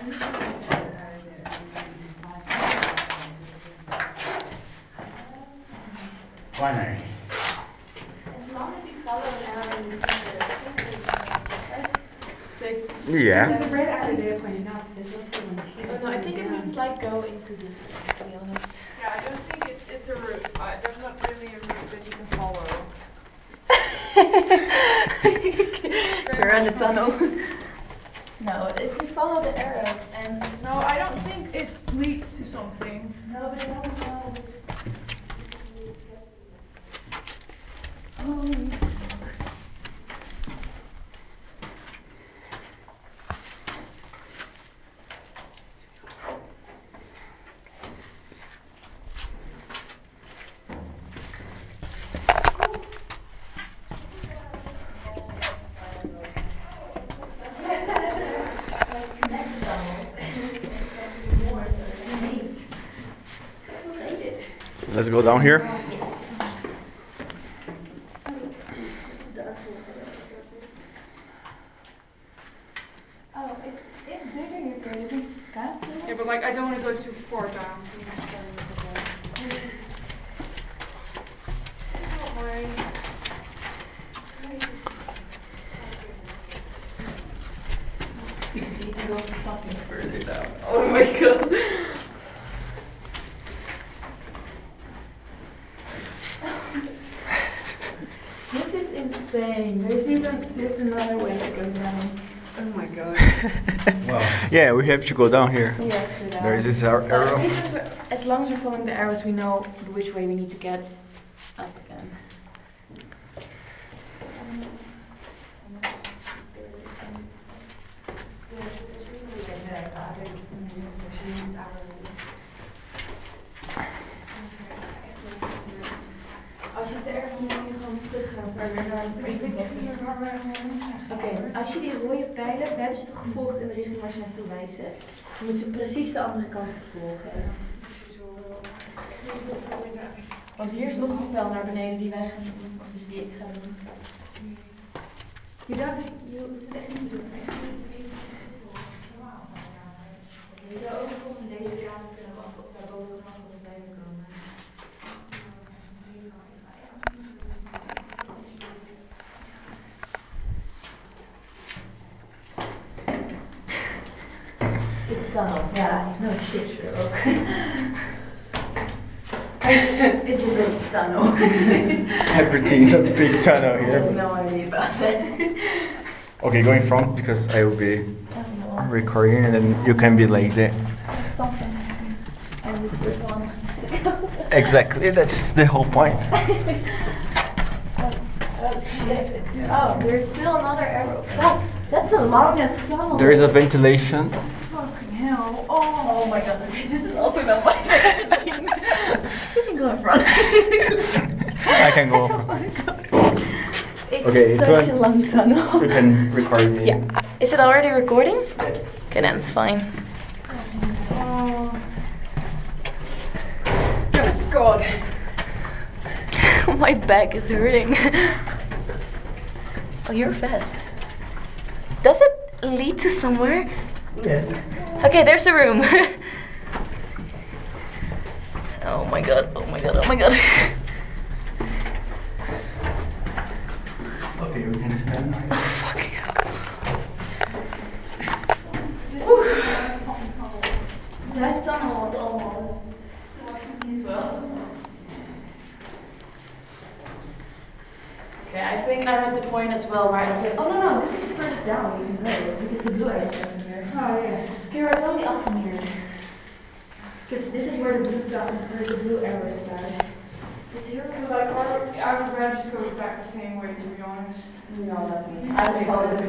So yeah. There's a red arrow there pointing up. There's also one here. Oh, no, I think it means like go into this place, to be honest. Yeah, I don't think it's, it's a route. I, there's not really a route that you can follow. You're in a tunnel. No, if you follow the arrows and No, I don't think it leads to something. no, but it won't Let's go down here. Oh, it's, it's bigger here, but it's kind Yeah, but like I don't want to go too far down. Don't worry. You need to go fucking further down. Oh my god. This is insane. There's even there's another way to go down. Oh my god. Well. Yeah, we have to go down here. Yes, go. There is this ar- But arrow. at least as, we're- as long as we're following the arrows, we know which way we need to get up again. Oké, als je die rode pijlen, we hebben ze toch gevolgd in de richting waar ze naartoe wijzen. Dan moet ze precies de andere kant volgen. Want hier is nog een pijl naar beneden die wij gaan doen. Of dus die ik ga doen. Je, dacht, je hoeft het echt niet doen. The tunnel, yeah, no shit, Sherlock. it just says tunnel. Everything's a big tunnel I have here. no idea about that. Okay, going in front because I will be recording and then you can be like that. Something happens, I would put on to go. Exactly, that's the whole point. Oh, shit. There's still another arrow. Fuck, that's the longest tunnel. There is a ventilation. Fucking hell. Oh, my god. Okay, this is also not my favorite thing. you can go in front. I can go Oh in my front. god. It's Okay, if you such a long tunnel. You can record me. Yeah. Is it already recording? Yes. Okay, then it's fine. Oh. Oh god. My back is hurting. oh, you're fast. Does it lead to somewhere? Yes. Okay, there's a room. oh my god, oh my god, oh my god. Okay, we can stand. oh, fucking hell. That tunnel was almost as well. Okay, I think I'm at the point as well where I don't Oh no no, this is the furthest down you can go because the blue arrows are from here. Oh yeah. Kira, it's only up from here. Because this is where the blue dot, where the blue arrows start. Is here? Like, or I would rather just go back the same way to be honest. No, not me. I would follow the blue